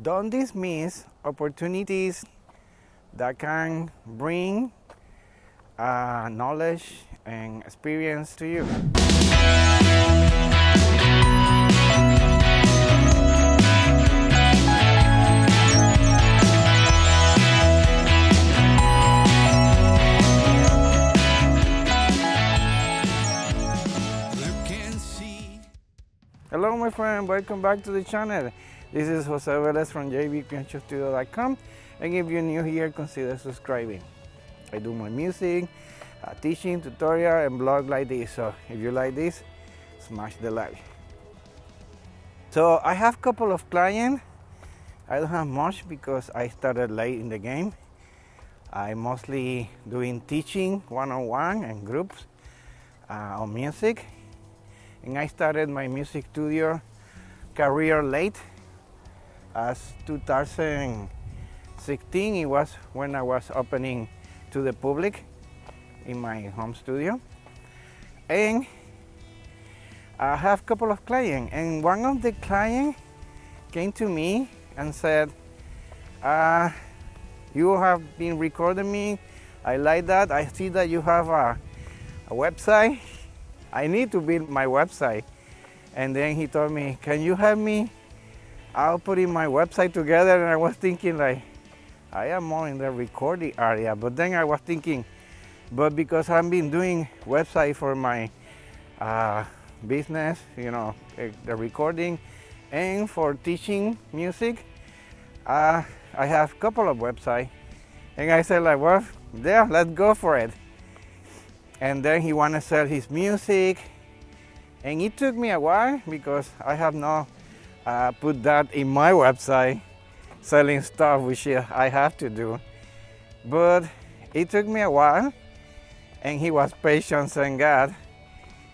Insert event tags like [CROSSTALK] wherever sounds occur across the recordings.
don't dismiss opportunities that can bring uh, knowledge and experience to you. Hello my friend, welcome back to the channel. This is Jose Velez from jvcreazionstudio.com and if you're new here, consider subscribing. I do my music, uh, teaching, tutorial, and blog like this. So if you like this, smash the like. So I have a couple of clients. I don't have much because I started late in the game. I'm mostly doing teaching one-on-one and groups uh, on music. And I started my music studio career late as 2016 it was when I was opening to the public in my home studio. And I have a couple of clients and one of the clients came to me and said uh, you have been recording me. I like that. I see that you have a, a website. I need to build my website. And then he told me can you help me I'll put in my website together and I was thinking like, I am more in the recording area, but then I was thinking, but because I've been doing website for my uh, business, you know, eh, the recording, and for teaching music, uh, I have a couple of websites. And I said like, well, yeah, let's go for it. And then he wanted to sell his music. And it took me a while because I have no uh, put that in my website, selling stuff, which I have to do. But it took me a while, and he was patient, thank God.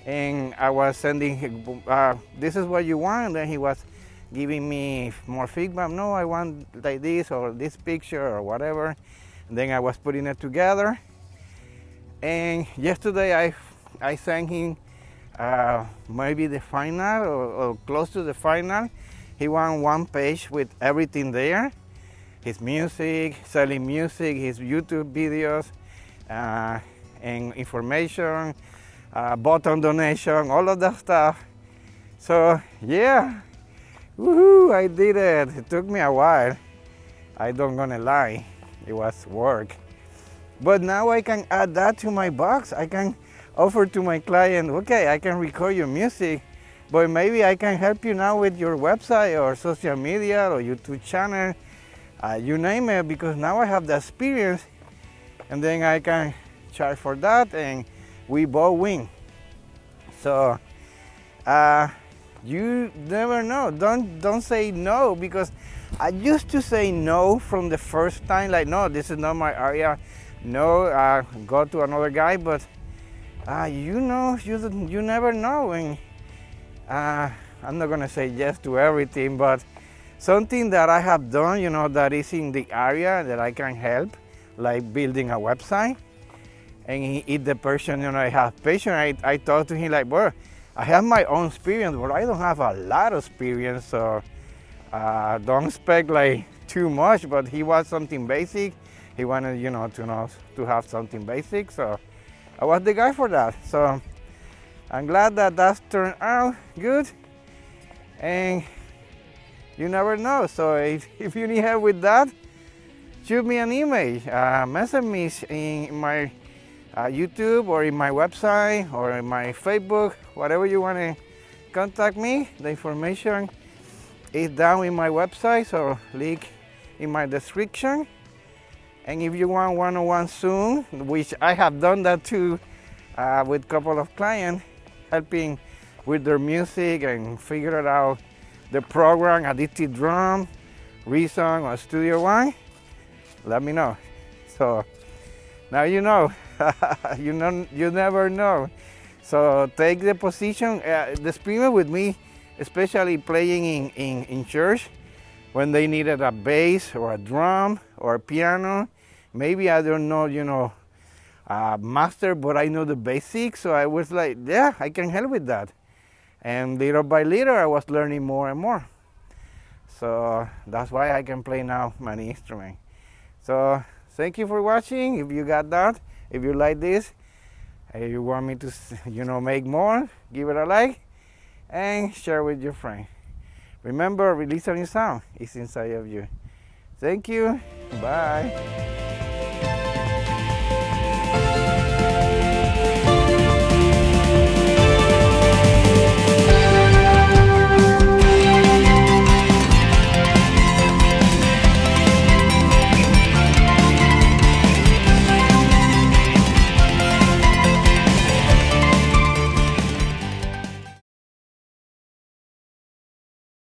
And I was sending, uh, this is what you want, and then he was giving me more feedback. No, I want like this or this picture or whatever. And then I was putting it together. And yesterday I, I sent him uh, maybe the final or, or, close to the final. He won one page with everything there. His music, selling music, his YouTube videos, uh, and information, uh, button donation, all of that stuff. So yeah, woohoo, I did it. It took me a while. I don't gonna lie, it was work. But now I can add that to my box. I can offer to my client, okay, I can record your music, but maybe I can help you now with your website or social media or YouTube channel, uh, you name it, because now I have the experience and then I can charge for that and we both win. So uh, you never know. Don't don't say no because I used to say no from the first time. Like no, this is not my area. No, uh, go to another guy. But uh, you know, you, you never know. And uh, I'm not gonna say yes to everything, but something that I have done, you know, that is in the area that I can help, like building a website. And he, if the person, you know, I have patience, I, I talk to him like, well, I have my own experience, but I don't have a lot of experience, so uh, don't expect like too much. But he wants something basic. He wanted, you know, to know to have something basic, so I was the guy for that. So I'm glad that that's turned out good. And you never know. So if, [LAUGHS] if you need help with that, shoot me an email, uh, message me in my uh, YouTube or in my website or in my Facebook, whatever you want to contact me. The information is down in my website, so link in my description. And if you want one-on-one soon, which I have done that too uh, with a couple of clients, helping with their music and figure out the program, Addicted Drum, Reason, or Studio One, let me know. So now you know, [LAUGHS] you know, you never know. So take the position, uh, the experiment with me, especially playing in, in, in church, when they needed a bass or a drum or a piano. Maybe I don't know, you know, uh, master, but I know the basics. So I was like, yeah, I can help with that. And little by little, I was learning more and more. So that's why I can play now many instruments. So thank you for watching. If you got that, if you like this, if you want me to, you know, make more, give it a like and share with your friend. Remember, release any sound is inside of you. Thank you. Bye.